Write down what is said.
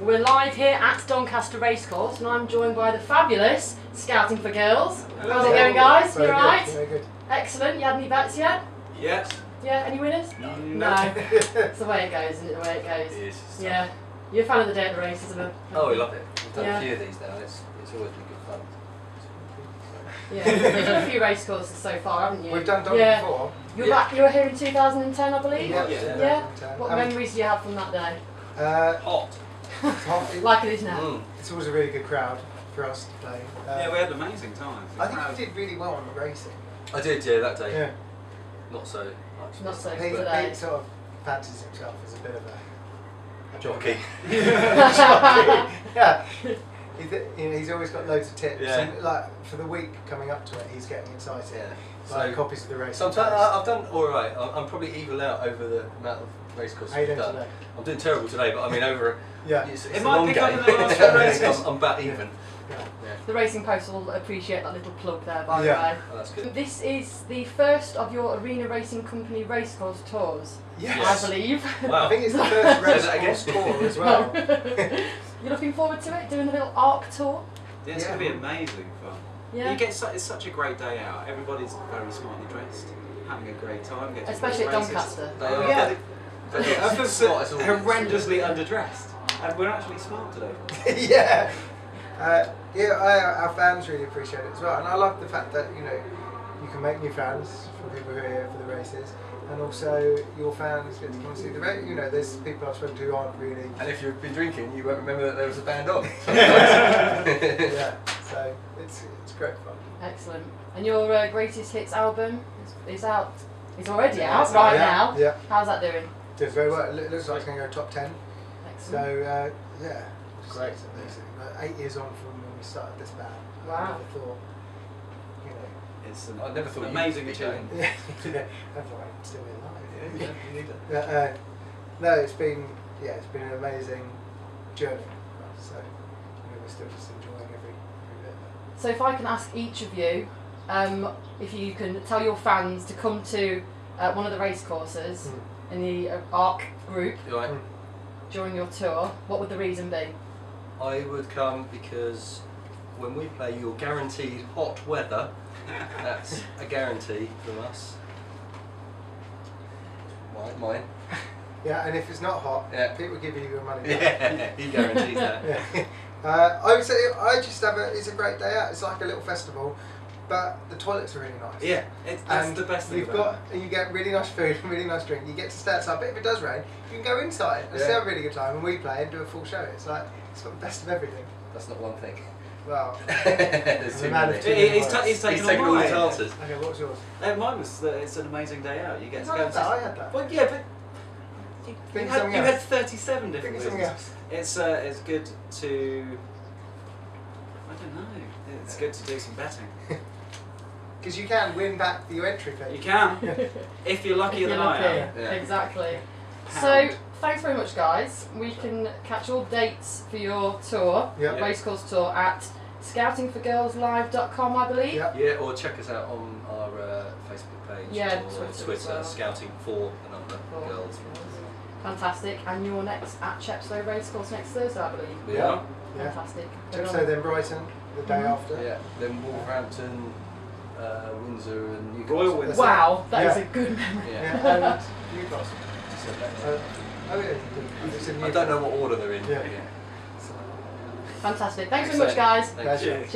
We're live here at Doncaster Racecourse and I'm joined by the fabulous Scouting for Girls. How's it going guys? You Very good, alright? Very good. Excellent. You had any bets yet? Yes. Yeah, any winners? No. No. it's the way it goes, isn't it? The way it It goes. is. Yeah. You're a fan of the day at the races, isn't it? Oh, we love it. We've done Yeah. a few of these now. It's, it's always been good fun. Yeah. You've done a few race courses so far, haven't you? We've done Donny yeah. before. You were Yeah. back. You were here in 2010, I believe. Yeah. Yeah. Yeah. What Um, memories do you have from that day? Uh, Hot. Hot- it- Like it is now. Mm. it's always a really good crowd for us to play. Uh, Yeah, we had amazing times. I think we did really well on the racing. I did, yeah, that day. Yeah. Not so much. Not so He, today. he sort of fancies himself as a bit of a Jockey. yeah. He's, you know, he's always got loads of tips. Yeah. And, like for the week coming up to it, he's getting excited. Yeah. Like So, copies of the race. sometimes I- uh, I've done all right. I'm, I'm probably evil out over the amount of race courses How you we've done. today? I'm doing terrible today, but I mean over. Yeah. It's, It a might long pick up game. in the last races. I'm, I'm about even. yeah. Yeah. The Racing Post will appreciate that little plug there, by Yeah. the way. Oh, that's good. This is the first of your Arena Racing Company racecourse tours, Yes. I believe. I think it's the first Say race that again. course tour as well. You're looking forward to it, doing a little ARC tour? Yeah, it's going to be amazing fun. Yeah. You get su- it's such a great day out. Everybody's very smartly dressed, having a great time. Get to Especially at races. Doncaster. They Oh, are. yeah. But They- I feel so Smart as horrendously underdressed, and we're actually smart today. yeah. Uh, yeah, I, our fans really appreciate it as well, and I love the fact that you know you can make new fans from people who are here for the races, and also your fans get to come and see the race. You know, there's people I've spoken to who aren't really. And if you've been drinking, you won't remember that there was a band on. yeah, so it's it's great fun. Excellent. And your uh, greatest hits album is, is out. It's already Yeah, out right out, now. Yeah, How's that doing? does very well. It looks like it's going to go top ten. So Excellent. uh, yeah, Great. It's amazing. But eight years on from when we started this band, I Wow. never thought, you know. It's an I never thought amazing be achievement. going. Yeah, that's why I'm still alive. Yeah, you it. Yeah, uh, no, it's been yeah, it's been an amazing journey. So you know, we're still just enjoying every every bit. of So if I can ask each of you, um, if you can tell your fans to come to uh, one of the race courses it. in the uh, ARC group You all right? during your tour, what would the reason be? I would come because when we play, you're guaranteed hot weather. That's a guarantee from us. Mine, mine. Yeah, and if it's not hot, Yeah. Pete will give you your money back. Yeah, he guarantees that. Yeah. Uh, I would say I just have a. It's a great day out. It's like a little festival, but the toilets are really nice. Yeah, it's, that's and the best thing You've about got you get really nice food and really nice drink. You get to stay outside, but if it does rain, you can go inside and Yeah. still have a really good time. And we play and do a full show. It's like it's got the best of everything. That's not one thing. Well, There's too a man many. of it. two He- He's, words. ta- he's taking He's taking all mine. his answers. okay, what was yours? Uh, mine was that it's an amazing day out. You get to I go had and that. I had that. Well, yeah, but you, you, had, you had 37 different of something reasons. It's uh, it's good to. I don't know. It's good to do some betting. Because you can win back your entry fee. You can if you're If luckier you're than lucky. I am. Yeah. Exactly. So thanks very much, guys. We can catch all dates for your tour, Yeah. racecourse tour, at scoutingforgirlslive.com, I believe. Yeah. Yeah, or check us out on our uh, Facebook page Yeah, or Twitter Twitter, well. scouting for the number Cool. girls. Fantastic. And you're next at Chepstow Racecourse next Thursday, I believe. We Yeah. are. Yeah. Fantastic. Chepstow, then Brighton the day Mhm. after. Yeah. Then Wolverhampton, uh, Windsor, and Newcastle. Royal Windsor. Wow, that is Yeah. a good memory. Yeah. Yeah, and Newcastle. Just said that. Uh, oh yeah, in I don't know what order they're in. Yeah. Yeah. Fantastic. Thanks so much, guys. Thank you. Cheers.